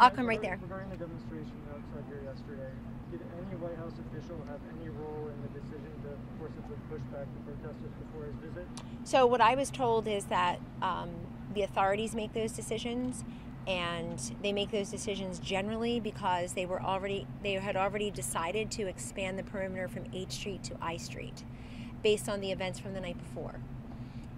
I'll come right there. Regarding the demonstration outside here yesterday, did any White House official have any role in the decision to force it to push back the protesters before his visit? So what I was told is that um, the authorities make those decisions, and they make those decisions generally because they were already they had already decided to expand the perimeter from H Street to I Street, based on the events from the night before.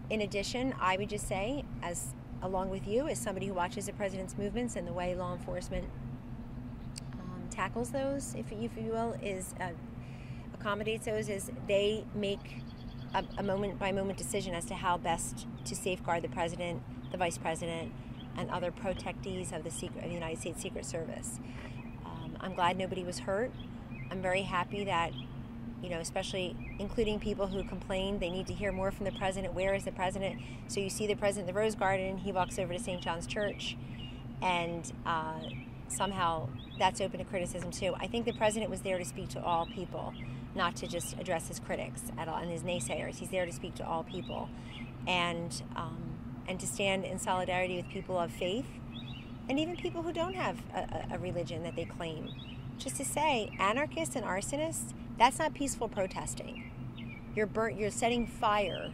In addition, I would just say, as along with you, as somebody who watches the president's movements and the way law enforcement um, tackles those, if if you will, is uh, accommodates those, is they make a, a moment by moment decision as to how best to safeguard the president, the vice president, and other protectees of the secret of the United States Secret Service. Um, I'm glad nobody was hurt. I'm very happy that you know, especially including people who complained they need to hear more from the president. Where is the president? So you see the president in the Rose Garden, he walks over to St. John's Church, and uh, somehow that's open to criticism too. I think the president was there to speak to all people, not to just address his critics at all and his naysayers. He's there to speak to all people, and um, and to stand in solidarity with people of faith, and even people who don't have a, a religion that they claim. Just to say, anarchists and arsonists that's not peaceful protesting. You're burnt. You're setting fire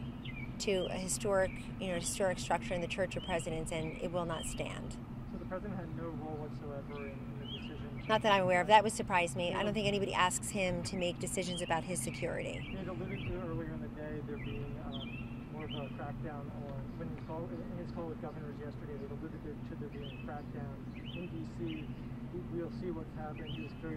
to a historic, you know, historic structure in the Church of Presidents, and it will not stand. So the president had no role whatsoever in, the decision. Not that I'm aware of. That would surprise me. I don't think anybody asks him to make decisions about his security. He had alluded to earlier in the day there being um, more of a crackdown on when he called in his call with governors yesterday. They alluded to, there being a crackdown in D.C. We, we'll see what's happening. He was very